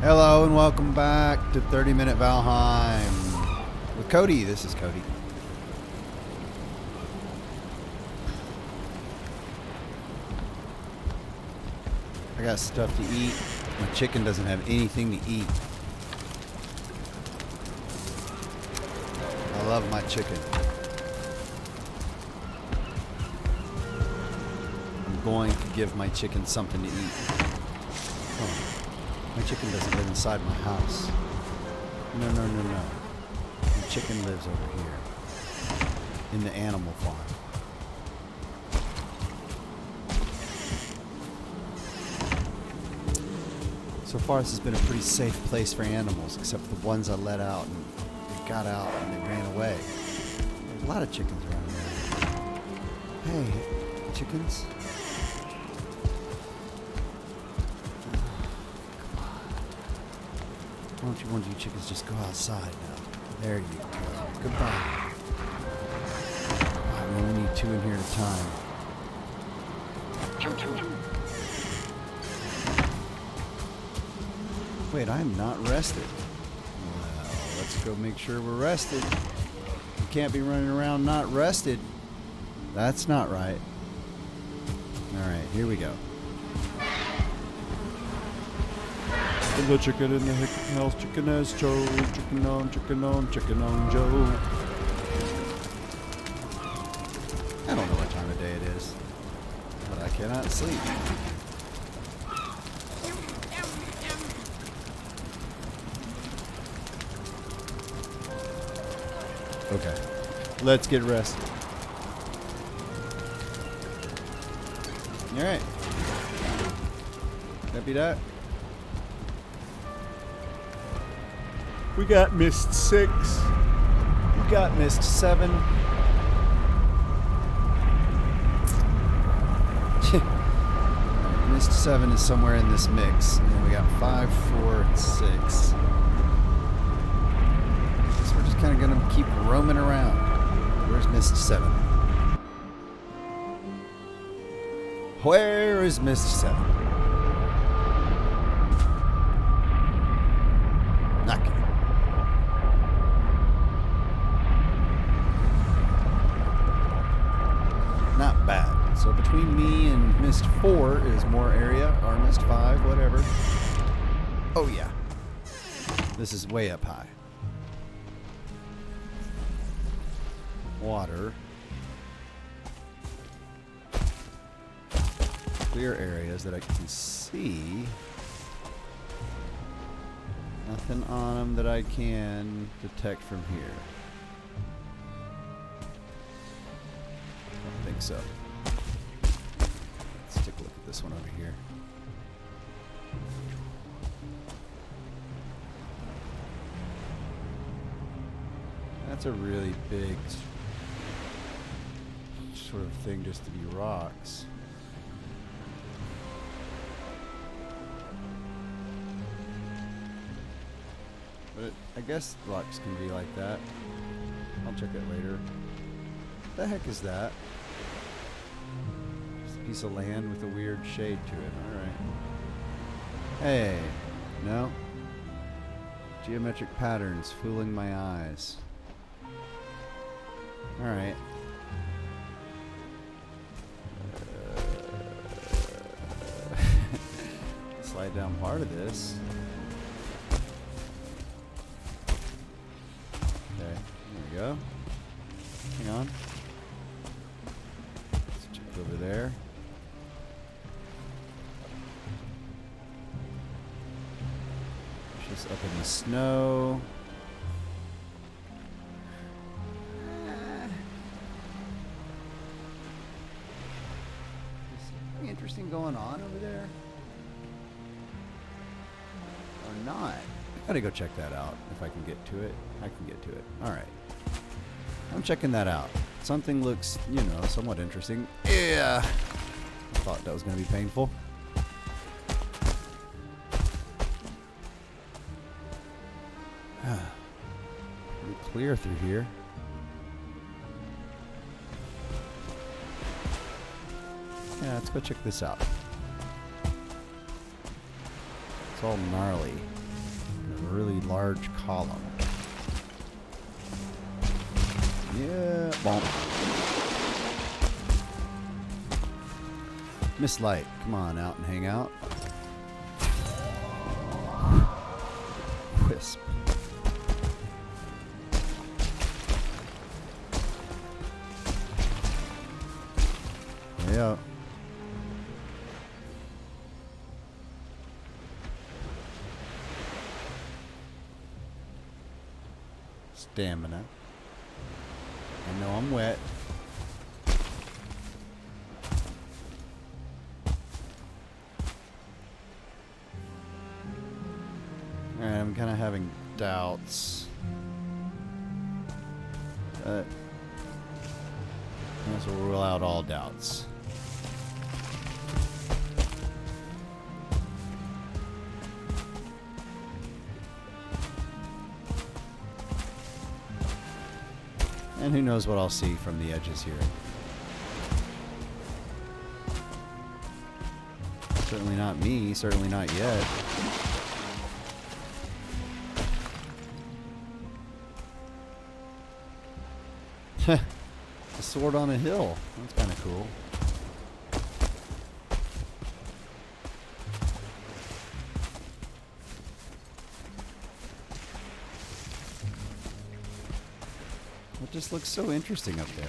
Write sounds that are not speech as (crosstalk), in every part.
Hello and welcome back to 30 Minute Valheim with Cody. This is Cody. I got stuff to eat. My chicken doesn't have anything to eat. I love my chicken. I'm going to give my chicken something to eat. Oh. My chicken doesn't live inside my house. No, no, no, no. My chicken lives over here. In the animal farm. So far, this has been a pretty safe place for animals, except for the ones I let out and they got out and they ran away. There's a lot of chickens around here. Hey, chickens? Don't you of you chickens just go outside now? There you go. Goodbye. I only need two in here at a time. Wait, I am not rested. Well, let's go make sure we're rested. You can't be running around not rested. That's not right. Alright, here we go. The chicken in the house, chicken as Joe, chicken on, chicken on, chicken on Joe. I don't know what time of day it is, but I cannot sleep. Okay, let's get rested. All right. Copy that. We got Mist six. We got Mist seven. (laughs) Mist seven is somewhere in this mix. And we got five, four, six. So we're just kind of going to keep roaming around. Where's Mist seven? Where is Mist seven? Not good. Not bad. So between me 4 is more area, or Mist 5, whatever. Oh yeah. This is way up high. Water. Clear areas that I can see. Nothing on them that I can detect from here. I don't think so. This one over here. That's a really big sort of thing just to be rocks. But it, I guess rocks can be like that. I'll check it later. The heck is that? Piece of land with a weird shade to it. Alright. Hey. No. Geometric patterns fooling my eyes. Alright. Uh, (laughs) slide down part of this. Okay, there we go. Hang on. Let's check over there. Snow. Interesting going on over there? Or not? Gotta go check that out if I can get to it. I can get to it. Alright. I'm checking that out. Something looks, you know, somewhat interesting. Yeah. I thought that was gonna be painful. Pretty clear through here. Yeah, let's go check this out. It's all gnarly. A really large column. Yeah, bump. Miss Light, come on out and hang out. Kind of having doubts. Uh, guess we'll rule out all doubts. And who knows what I'll see from the edges here. Certainly not me, certainly not yet. Sword on a hill. That's kind of cool. It just looks so interesting up there.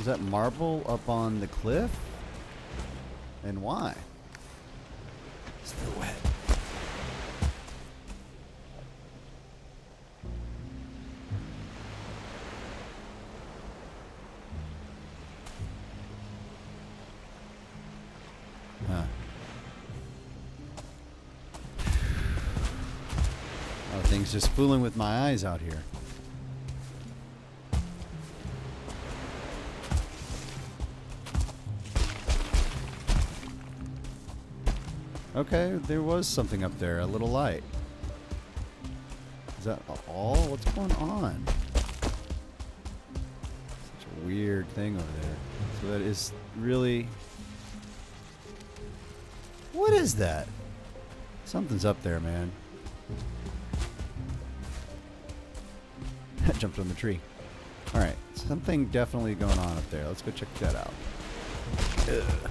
Is that marble up on the cliff? And why? Just fooling with my eyes out here. Okay, there was something up there, a little light. Is that all? What's going on? Such a weird thing over there. So that is really. What is that? Something's up there, man. (laughs) Jumped on the tree. Alright, something definitely going on up there. Let's go check that out. Ugh.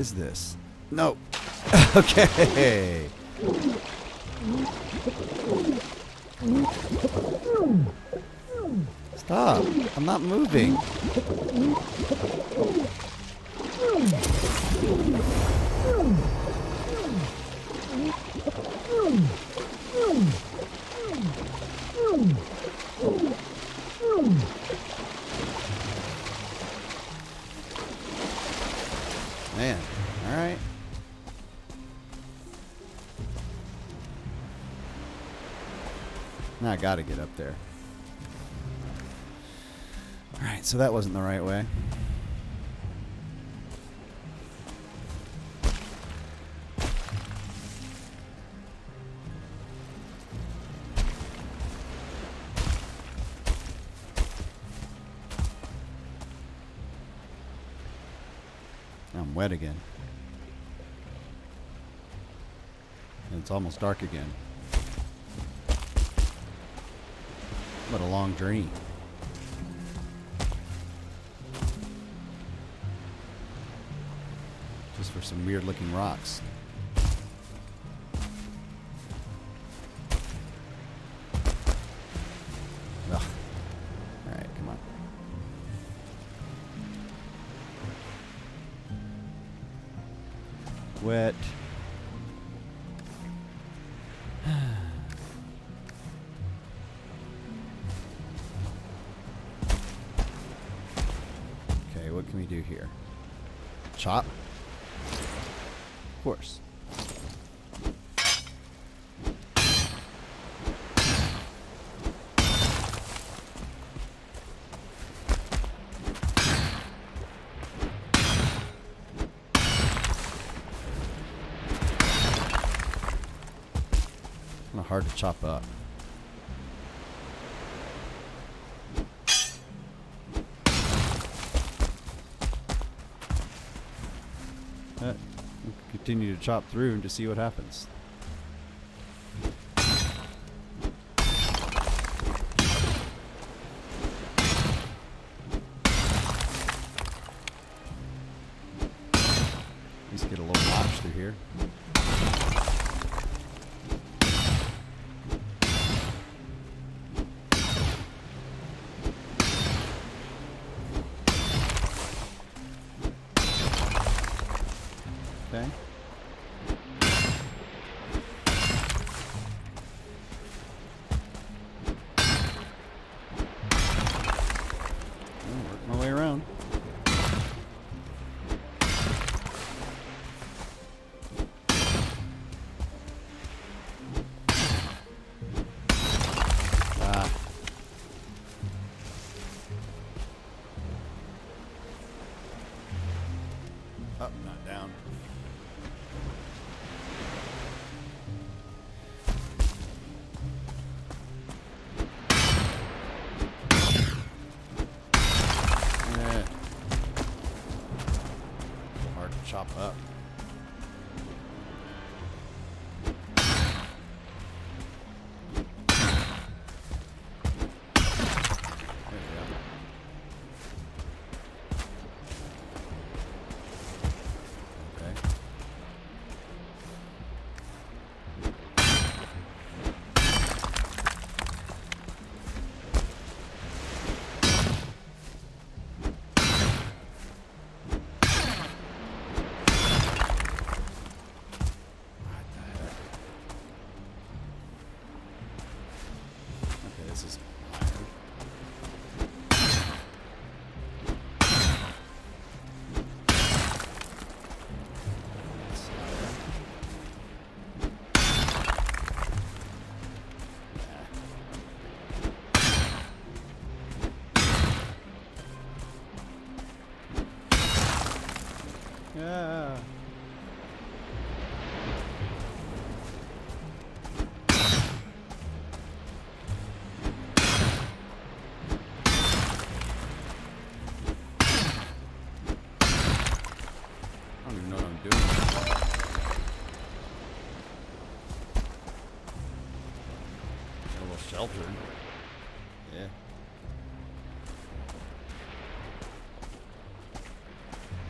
Is this? No. (laughs) okay. Stop. I'm not moving. Now I got to get up there. All right, so that wasn't the right way. I'm wet again. And it's almost dark again. What a long dream. Just for some weird looking rocks. Hard to chop up. Uh, continue to chop through and to see what happens. Got a little shelter. Yeah. I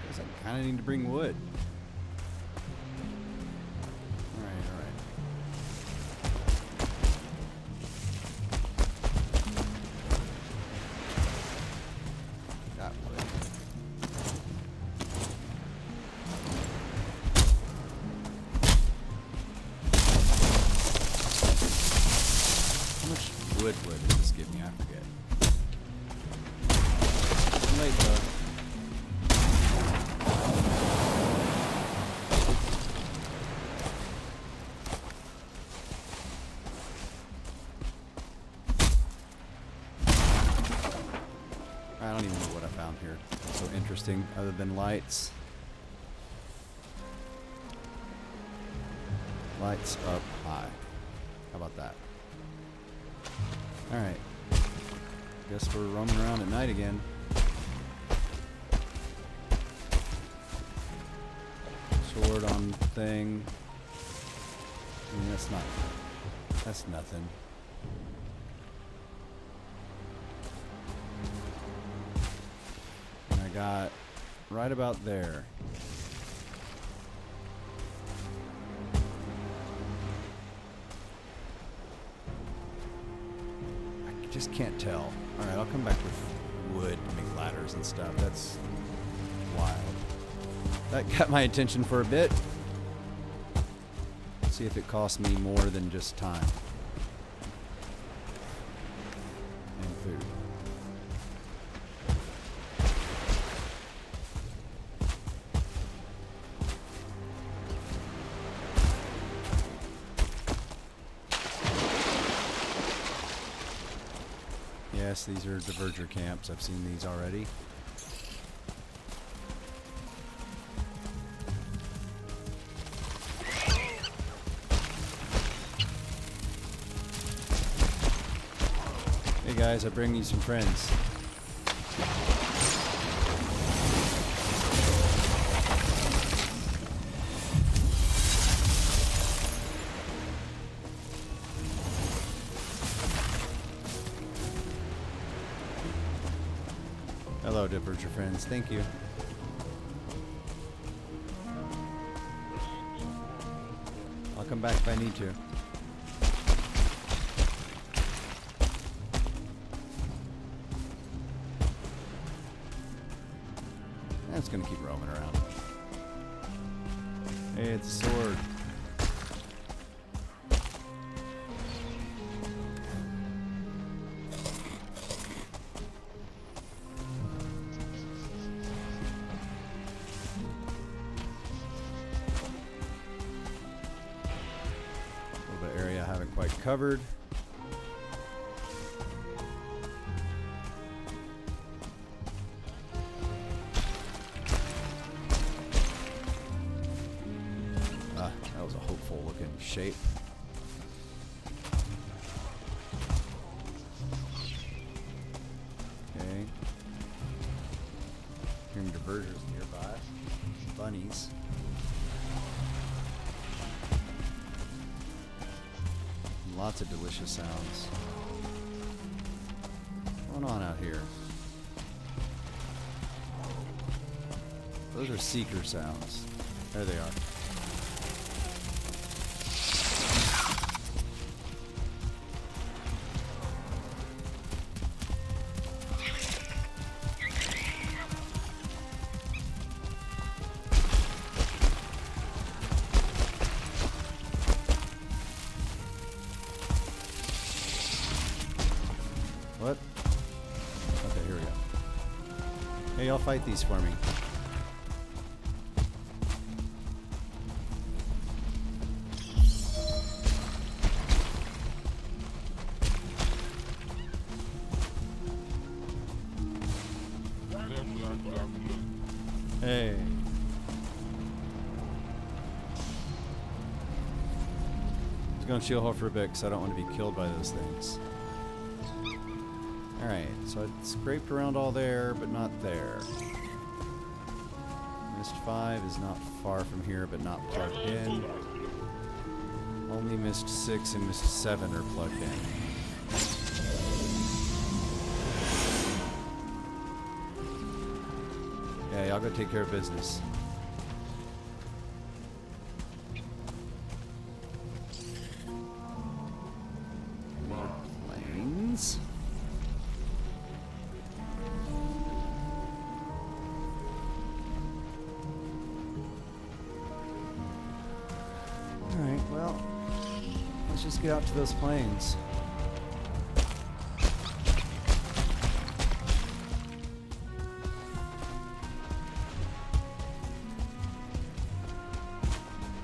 Guess I kind of need to bring wood. So interesting, other than lights. Lights up high. How about that? Alright. Guess we're roaming around at night again. Sword on thing. I mean, that's not. That's nothing. Got right about there. I just can't tell. All right, I'll come back with wood make ladders and stuff. That's wild. That got my attention for a bit. See if it costs me more than just time Yes, these are Dvergr camps. I've seen these already. Hey guys, I bring you some friends. Thank you. I'll come back if I need to. That's gonna keep roaming around. Hey, it's a sword. Covered. Lots of delicious sounds. What's going on out here? Those are seeker sounds. There they are. Fight these for me. Hey. Going to shield hold for a bit because I don't want to be killed by those things. Alright, so I scraped around all there, but not there. Mist 5 is not far from here, but not plugged in. Only Mist 6 and Mist 7 are plugged in. Yeah, y'all go take care of business. To those planes.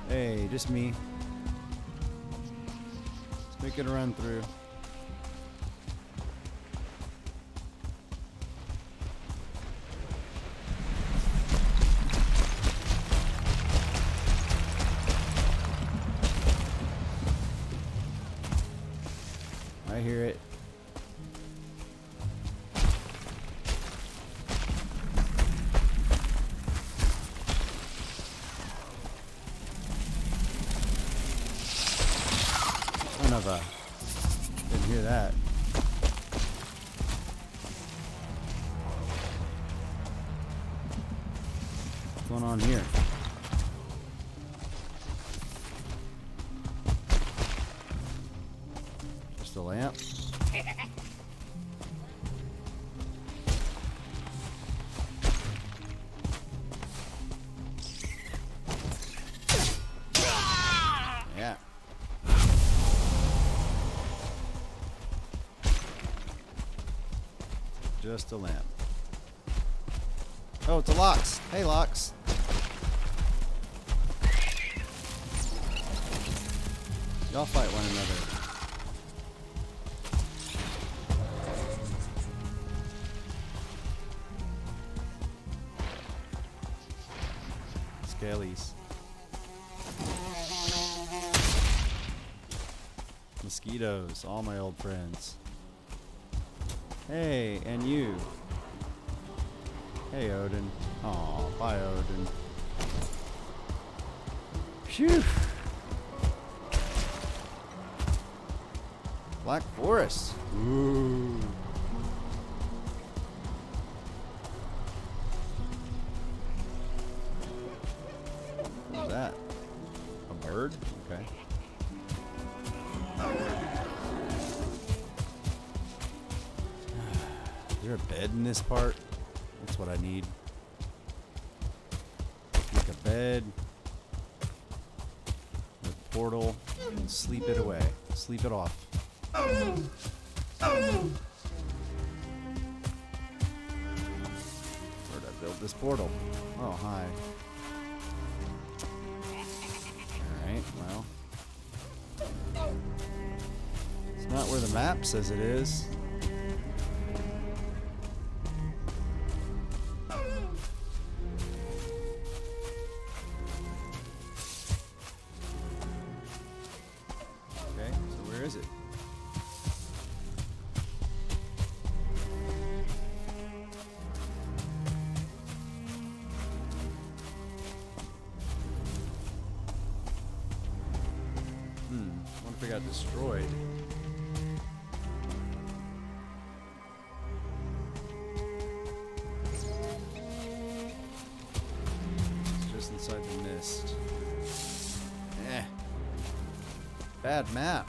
Hey, just me. Let's make it a run through. Yeah. Just a lamp. Oh, it's a Lox. Hey, Lox. Y'all fight one another. Mosquitoes, all my old friends. Hey, and you. Hey, Odin. Aw, bye, Odin. Phew. Black Forest. Ooh. In this part? That's what I need. Make a bed. A portal. And sleep it away. Sleep it off. Where'd I build this portal? Oh, hi. Alright, well. It's not where the map says it is. Got destroyed? It's just inside the mist. Eh. Bad map.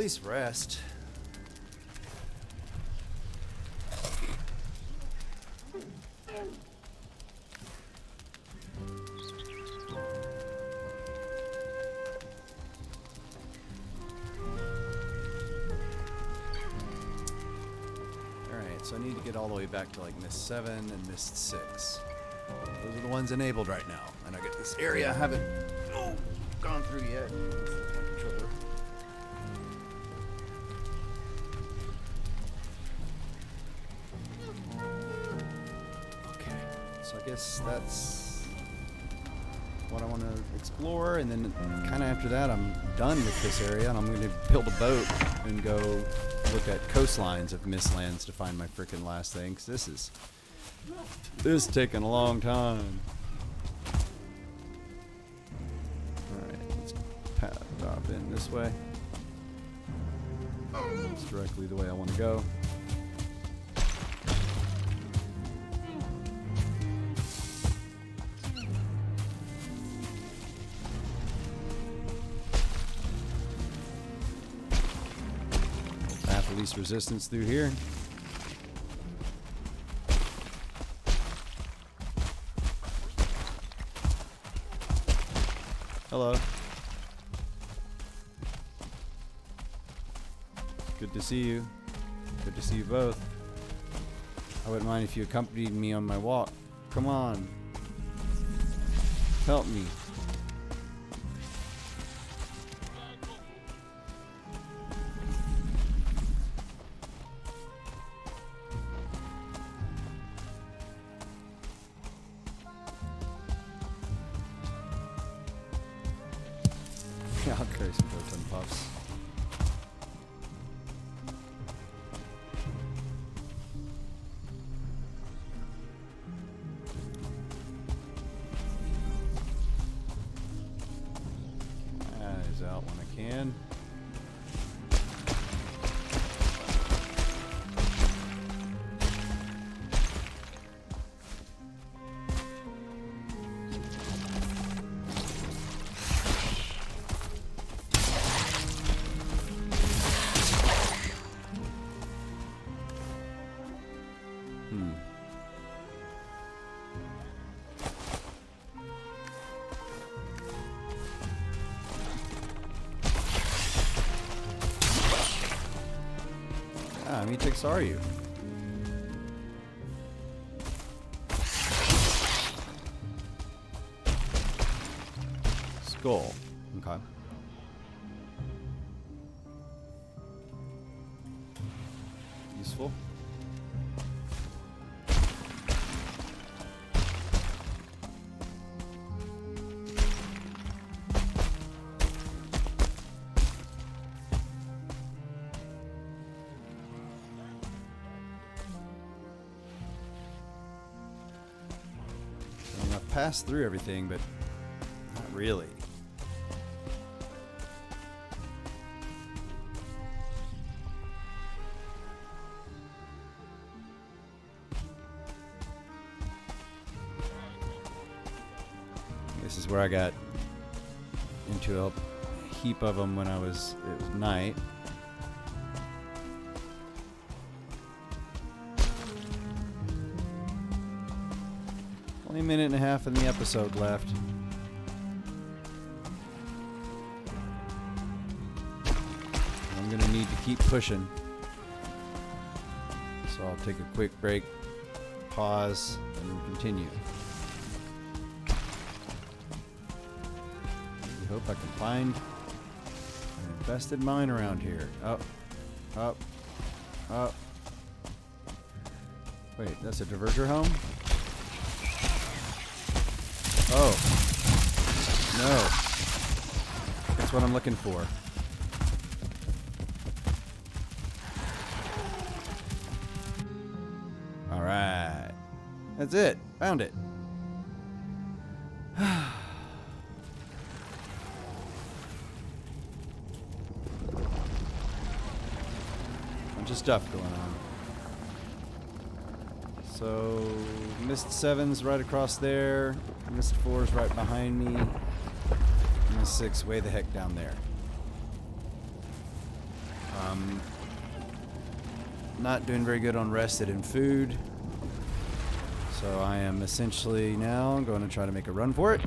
Least rest. Alright, so I need to get all the way back to like Mist 7 and Mist 6. Those are the ones enabled right now. And I get this area I haven't oh, gone through yet. That's what I want to explore, and then kind of after that, I'm done with this area, and I'm going to build a boat and go look at coastlines of Mistlands to find my freaking last thing. 'cause this is this is taking a long time. Let's drop in this way. It's directly the way I want to go. Resistance through here. Hello. Good to see you. Good to see you both. I wouldn't mind if you accompanied me on my walk. Come on. Help me. (laughs) Yeah, I'll carry some Jotun puffs. How are you? Skull. Okay. Passed through everything, but not really. This is where I got into a heap of them when I was it was night. Only a minute and a half in the episode left. I'm gonna need to keep pushing. So I'll take a quick break, pause, and continue. I hope I can find an infested mine around here. Up, up, up. Wait, that's a Dvergr home? Oh. No. That's what I'm looking for. Alright. That's it. Found it. (sighs) Bunch of stuff going on. So, Mist 7's right across there. Mist 4's right behind me. Mist 6 way the heck down there. Um, not doing very good on rested and food. So I am essentially now going to try to make a run for it.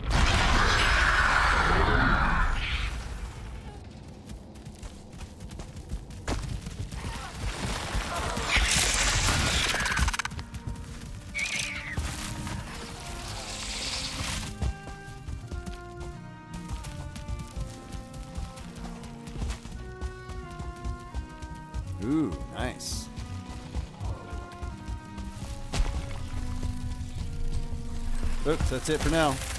That's it for now.